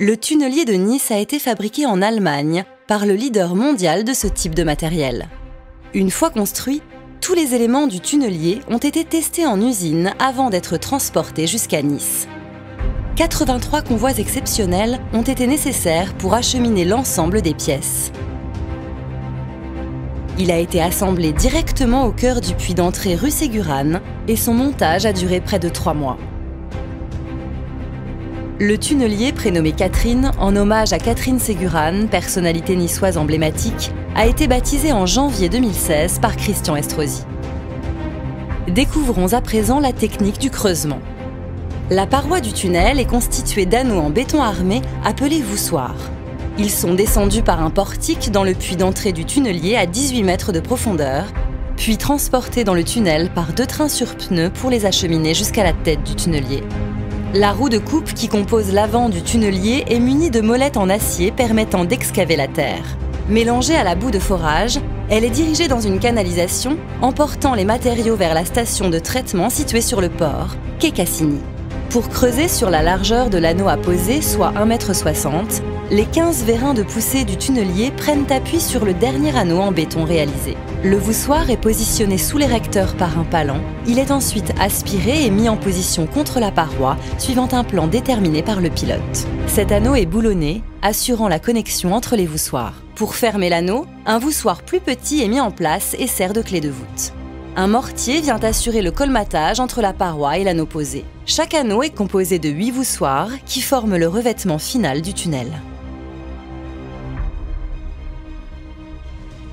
Le tunnelier de Nice a été fabriqué en Allemagne par le leader mondial de ce type de matériel. Une fois construit, tous les éléments du tunnelier ont été testés en usine avant d'être transportés jusqu'à Nice. 83 convois exceptionnels ont été nécessaires pour acheminer l'ensemble des pièces. Il a été assemblé directement au cœur du puits d'entrée rue Ségurane et son montage a duré près de trois mois. Le tunnelier, prénommé Catherine, en hommage à Catherine Ségurane, personnalité niçoise emblématique, a été baptisé en janvier 2016 par Christian Estrosi. Découvrons à présent la technique du creusement. La paroi du tunnel est constituée d'anneaux en béton armé appelés voussoirs. Ils sont descendus par un portique dans le puits d'entrée du tunnelier à 18 mètres de profondeur, puis transportés dans le tunnel par deux trains sur pneus pour les acheminer jusqu'à la tête du tunnelier. La roue de coupe qui compose l'avant du tunnelier est munie de molettes en acier permettant d'excaver la terre. Mélangée à la boue de forage, elle est dirigée dans une canalisation, emportant les matériaux vers la station de traitement située sur le port, quai Cassini. Pour creuser sur la largeur de l'anneau à poser, soit 1,60 m, les 15 vérins de poussée du tunnelier prennent appui sur le dernier anneau en béton réalisé. Le voussoir est positionné sous les recteurs par un palan. Il est ensuite aspiré et mis en position contre la paroi, suivant un plan déterminé par le pilote. Cet anneau est boulonné, assurant la connexion entre les voussoirs. Pour fermer l'anneau, un voussoir plus petit est mis en place et sert de clé de voûte. Un mortier vient assurer le colmatage entre la paroi et l'anneau posé. Chaque anneau est composé de 8 voussoirs qui forment le revêtement final du tunnel.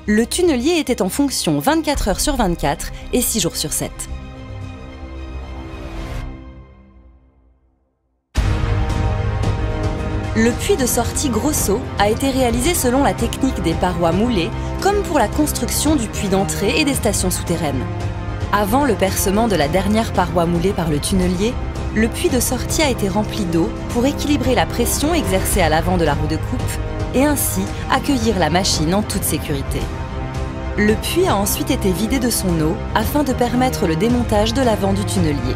Le tunnelier était en fonction 24 heures sur 24 et 6 jours sur 7. Le puits de sortie Grosso a été réalisé selon la technique des parois moulées, comme pour la construction du puits d'entrée et des stations souterraines. Avant le percement de la dernière paroi moulée par le tunnelier, le puits de sortie a été rempli d'eau pour équilibrer la pression exercée à l'avant de la roue de coupe et ainsi accueillir la machine en toute sécurité. Le puits a ensuite été vidé de son eau afin de permettre le démontage de l'avant du tunnelier.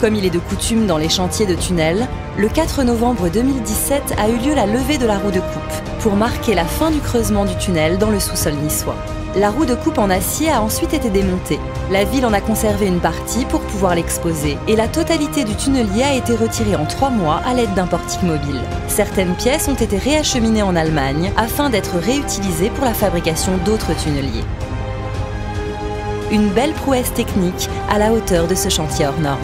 Comme il est de coutume dans les chantiers de tunnels, le 4 novembre 2017 a eu lieu la levée de la roue de coupe pour marquer la fin du creusement du tunnel dans le sous-sol niçois. La roue de coupe en acier a ensuite été démontée. La ville en a conservé une partie pour pouvoir l'exposer et la totalité du tunnelier a été retirée en trois mois à l'aide d'un portique mobile. Certaines pièces ont été réacheminées en Allemagne afin d'être réutilisées pour la fabrication d'autres tunneliers. Une belle prouesse technique à la hauteur de ce chantier hors norme.